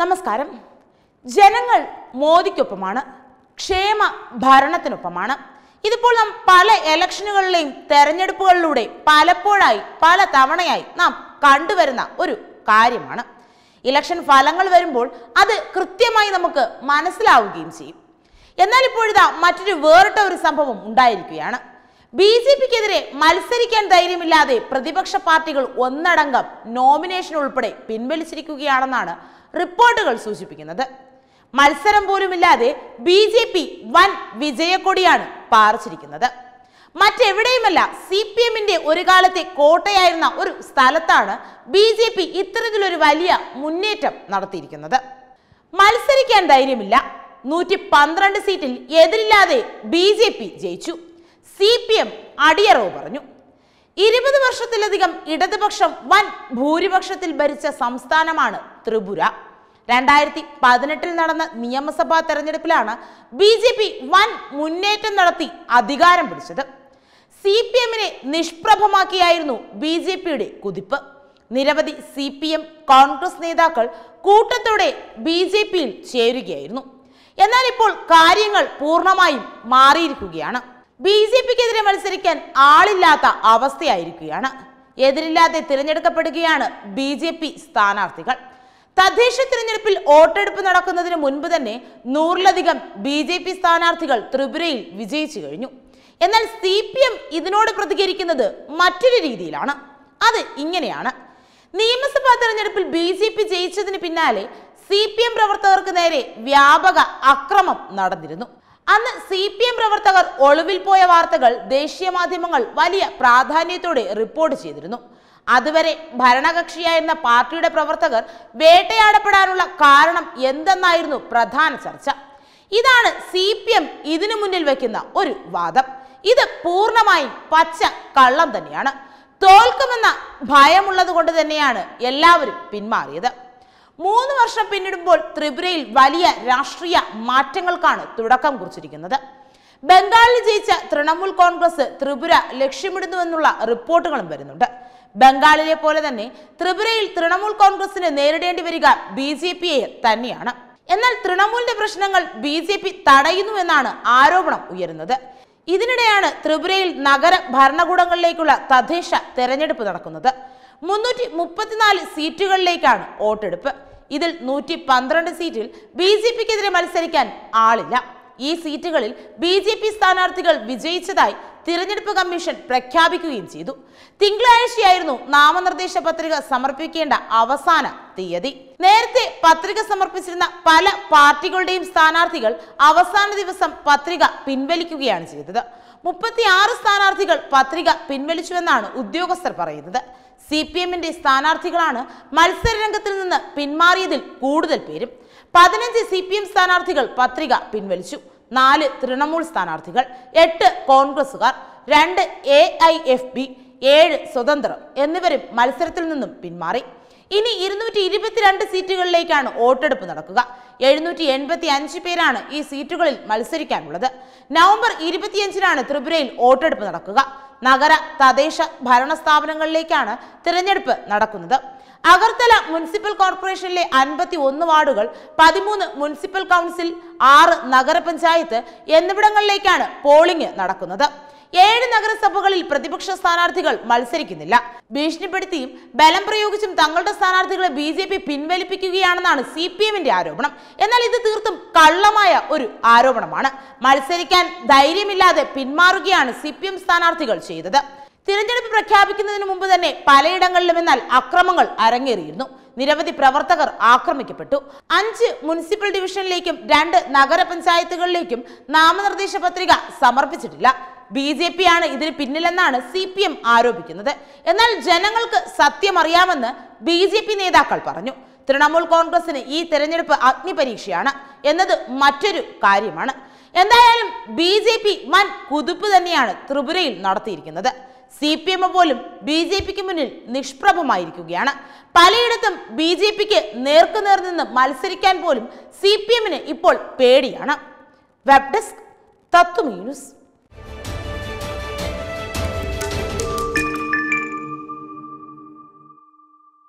നമസ്കാരം. ജനങ്ങൾ മോദിക്കൊപ്പമാണ് ക്ഷേമ ഭരണത്തിനൊപ്പമാണ്. ഇതിപ്പോൾ നാം പല ഇലക്ഷനുകളിലെയും തെരഞ്ഞെടുപ്പുകളിലൂടെ പലപ്പോഴായി പല തവണയായി നാം കണ്ടുവരുന്ന ഒരു കാര്യമാണ്. ഇലക്ഷൻ ഫലങ്ങൾ വരുമ്പോൾ അത് കൃത്യമായി നമുക്ക് മനസ്സിലാവുകയും ചെയ്യും. എന്നാൽ ഇപ്പോഴിതാ മറ്റൊരു വേറിട്ട ഒരു സംഭവം ഉണ്ടായിരിക്കുകയാണ്. ബി ജെ പിക്കെതിരെ മത്സരിക്കാൻ ധൈര്യമില്ലാതെ പ്രതിപക്ഷ പാർട്ടികൾ ഒന്നടങ്കം നോമിനേഷൻ ഉൾപ്പെടെ പിൻവലിച്ചിരിക്കുകയാണെന്നാണ് റിപ്പോർട്ടുകൾ സൂചിപ്പിക്കുന്നത്. മത്സരം പോലുമില്ലാതെ ബി ജെ പി വൻ വിജയക്കൊടിയാണ് പാറിച്ചിരിക്കുന്നത്. മറ്റെവിടെയുമല്ല സി പി എമ്മിന്റെ ഒരു കാലത്തെ കോട്ടയായിരുന്ന ഒരു സ്ഥലത്താണ് ബി ജെ പി ഇത്തരത്തിലൊരു വലിയ മുന്നേറ്റം നടത്തിയിരിക്കുന്നത്. മത്സരിക്കാൻ ധൈര്യമില്ല. നൂറ്റി പന്ത്രണ്ട് സീറ്റിൽ എതിരില്ലാതെ ബി ജെ പി ജയിച്ചു. സി പി എം അടിയറവ് പറഞ്ഞു. ഇരുപത് വർഷത്തിലധികം ഇടതുപക്ഷം വൻ ഭൂരിപക്ഷത്തിൽ ഭരിച്ച സംസ്ഥാനമാണ് ത്രിപുര. രണ്ടായിരത്തി പതിനെട്ടിൽ നടന്ന നിയമസഭാ തെരഞ്ഞെടുപ്പിലാണ് ബി ജെ പി വൻ മുന്നേറ്റം നടത്തി അധികാരം പിടിച്ചത്. സി പി എമ്മിനെ നിഷ്പ്രഭമാക്കിയായിരുന്നു ബി ജെ പിയുടെ കുതിപ്പ്. നിരവധി സി പി എം കോൺഗ്രസ് നേതാക്കൾ കൂട്ടത്തോടെ ബി ജെ പിയിൽ ചേരുകയായിരുന്നു. എന്നാൽ ഇപ്പോൾ കാര്യങ്ങൾ പൂർണമായും മാറിയിരിക്കുകയാണ്. ബി ജെ പിക്കെതിരെ മത്സരിക്കാൻ ആളില്ലാത്ത അവസ്ഥയായിരിക്കുകയാണ്. എതിരില്ലാതെ തിരഞ്ഞെടുക്കപ്പെടുകയാണ് ബി ജെ പി സ്ഥാനാർത്ഥികൾ. തദ്ദേശ തിരഞ്ഞെടുപ്പിൽ വോട്ടെടുപ്പ് നടക്കുന്നതിന് മുൻപ് തന്നെ നൂറിലധികം ബി ജെ പി സ്ഥാനാർത്ഥികൾ ത്രിപുരയിൽ വിജയിച്ചു കഴിഞ്ഞു. എന്നാൽ സി പി എം ഇതിനോട് പ്രതികരിക്കുന്നത് മറ്റൊരു രീതിയിലാണ്. അത് ഇങ്ങനെയാണ്. നിയമസഭാ തെരഞ്ഞെടുപ്പിൽ ബി ജെ പി ജയിച്ചതിന് പിന്നാലെ സി പി എം പ്രവർത്തകർക്ക് നേരെ വ്യാപക അക്രമം നടന്നിരുന്നു. അന്ന് സി പി എം പ്രവർത്തകർ ഒളിവിൽ പോയ വാർത്തകൾ ദേശീയ മാധ്യമങ്ങൾ വലിയ പ്രാധാന്യത്തോടെ റിപ്പോർട്ട് ചെയ്തിരുന്നു. അതുവരെ ഭരണകക്ഷിയായിരുന്ന പാർട്ടിയുടെ പ്രവർത്തകർ വേട്ടയാടപ്പെടാനുള്ള കാരണം എന്തെന്നായിരുന്നു പ്രധാന ചർച്ച. ഇതാണ് സി പി എം ഇതിനു മുന്നിൽ വെക്കുന്ന ഒരു വാദം. ഇത് പൂർണമായും പച്ച കള്ളം തന്നെയാണ്. തോൽക്കുമെന്ന ഭയമുള്ളത് കൊണ്ട് തന്നെയാണ് എല്ലാവരും പിന്മാറിയത്. മൂന്ന് വർഷം പിന്നിടുമ്പോൾ ത്രിപുരയിൽ വലിയ രാഷ്ട്രീയ മാറ്റങ്ങൾക്കാണ് തുടക്കം കുറിച്ചിരിക്കുന്നത്. ബംഗാളിൽ ജയിച്ച തൃണമൂൽ കോൺഗ്രസ് ത്രിപുര ലക്ഷ്യമിടുന്നുവെന്നുള്ള റിപ്പോർട്ടുകളും വരുന്നുണ്ട്. ബംഗാളിലെ പോലെ തന്നെ ത്രിപുരയിൽ തൃണമൂൽ കോൺഗ്രസിന് നേരിടേണ്ടി വരിക ബി ജെ പിയെ തന്നെയാണ്. എന്നാൽ തൃണമൂലിന്റെ പ്രശ്നങ്ങൾ ബി ജെ പി തടയുന്നുവെന്നാണ് ആരോപണം ഉയരുന്നത്. ഇതിനിടെയാണ് ത്രിപുരയിൽ നഗര ഭരണകൂടങ്ങളിലേക്കുള്ള തദ്ദേശ തെരഞ്ഞെടുപ്പ് നടക്കുന്നത്. മുന്നൂറ്റി മുപ്പത്തിനാല് സീറ്റുകളിലേക്കാണ് വോട്ടെടുപ്പ്. ഇതിൽ നൂറ്റി പന്ത്രണ്ട് സീറ്റിൽ ബി ജെ പിക്കെതിരെ മത്സരിക്കാൻ ആളില്ല. ഈ സീറ്റുകളിൽ ബി ജെ പി സ്ഥാനാർത്ഥികൾ വിജയിച്ചതായി തിരഞ്ഞെടുപ്പ് കമ്മീഷൻ പ്രഖ്യാപിക്കുകയും ചെയ്തു. തിങ്കളാഴ്ചയായിരുന്നു നാമനിർദ്ദേശ പത്രിക സമർപ്പിക്കേണ്ട അവസാന തീയതി. നേരത്തെ പത്രിക സമർപ്പിച്ചിരുന്ന പല പാർട്ടികളുടെയും സ്ഥാനാർത്ഥികൾ അവസാന ദിവസം പത്രിക പിൻവലിക്കുകയാണ് ചെയ്തത്. മുപ്പത്തിയാറ് സ്ഥാനാർത്ഥികൾ പത്രിക പിൻവലിച്ചുവെന്നാണ് ഉദ്യോഗസ്ഥർ പറയുന്നത്. സി പി എമ്മിന്റെ സ്ഥാനാർത്ഥികളാണ് മത്സരരംഗത്തിൽ നിന്ന് പിന്മാറിയതിൽ കൂടുതൽ പേരും. പതിനഞ്ച് സി പി എം സ്ഥാനാർത്ഥികൾ പത്രിക പിൻവലിച്ചു. നാല് തൃണമൂൽ സ്ഥാനാർത്ഥികൾ എട്ട് കോൺഗ്രസുകാർ രണ്ട് എ ഐ എഫ് ബി ഏഴ് സ്വതന്ത്രർ എന്നിവരും മത്സരത്തിൽ നിന്നും പിന്മാറി. ഇനി ഇരുന്നൂറ്റി ഇരുപത്തിരണ്ട് സീറ്റുകളിലേക്കാണ് വോട്ടെടുപ്പ് നടക്കുക. എഴുന്നൂറ്റി എൺപത്തി അഞ്ച് പേരാണ് ഈ സീറ്റുകളിൽ മത്സരിക്കാനുള്ളത്. നവംബർ ഇരുപത്തിയഞ്ചിനാണ് ത്രിപുരയിൽ വോട്ടെടുപ്പ് നടക്കുക. നഗര തദ്ദേശ ഭരണ സ്ഥാപനങ്ങളിലേക്കാണ് തിരഞ്ഞെടുപ്പ് നടക്കുന്നത്. അഗർത്തല മുനിസിപ്പൽ കോർപ്പറേഷനിലെ അൻപത്തി ഒന്ന് വാർഡുകൾ പതിമൂന്ന് മുനിസിപ്പൽ കൗൺസിൽ ആറ് നഗരപഞ്ചായത്ത് എന്നിവിടങ്ങളിലേക്കാണ് പോളിംഗ് നടക്കുന്നത്. ഏഴ് നഗരസഭകളിൽ പ്രതിപക്ഷ സ്ഥാനാർത്ഥികൾ മത്സരിക്കുന്നില്ല. ഭീഷണിപ്പെടുത്തിയും ബലം പ്രയോഗിച്ചും തങ്ങളുടെ സ്ഥാനാർത്ഥികളെ ബി ജെ പി പിൻവലിപ്പിക്കുകയാണെന്നാണ് സി പി എമ്മിന്റെ ആരോപണം. എന്നാൽ ഇത് തീർത്തും കള്ളമായ ഒരു ആരോപണമാണ്. മത്സരിക്കാൻ ധൈര്യമില്ലാതെ പിന്മാറുകയാണ് സി പി എം സ്ഥാനാർത്ഥികൾ ചെയ്തത്. തിരഞ്ഞെടുപ്പ് പ്രഖ്യാപിക്കുന്നതിന് മുമ്പ് തന്നെ പലയിടങ്ങളിലും എന്നാൽ അക്രമങ്ങൾ അരങ്ങേറിയിരുന്നു. നിരവധി പ്രവർത്തകർ ആക്രമിക്കപ്പെട്ടു. അഞ്ച് മുനിസിപ്പൽ ഡിവിഷനിലേക്കും രണ്ട് നഗരപഞ്ചായത്തുകളിലേക്കും നാമനിർദ്ദേശ പത്രിക സമർപ്പിച്ചിട്ടില്ല. ബി ജെ പി ആണ് ഇതിന് പിന്നിലെന്നാണ് സി പി എം ആരോപിക്കുന്നത്. എന്നാൽ ജനങ്ങൾക്ക് സത്യം അറിയാമെന്ന് ബി ജെ പി നേതാക്കൾ പറഞ്ഞു. തൃണമൂൽ കോൺഗ്രസിന് ഈ തെരഞ്ഞെടുപ്പ് അഗ്നിപരീക്ഷയാണ് എന്നത് മറ്റൊരു കാര്യമാണ്. എന്തായാലും ബി ജെ പി വൻ കുതിപ്പ് തന്നെയാണ് ത്രിപുരയിൽ നടത്തിയിരിക്കുന്നത്. സി പി എം പോലും ബി ജെ പിക്ക് മുന്നിൽ നിഷ്പ്രഭമായിരിക്കുകയാണ്. പലയിടത്തും ബി ജെ പിക്ക് നേർക്കുനേർ നിന്ന് മത്സരിക്കാൻ പോലും സി പി എമ്മിന് ഇപ്പോൾ പേടിയാണ്. Web desk news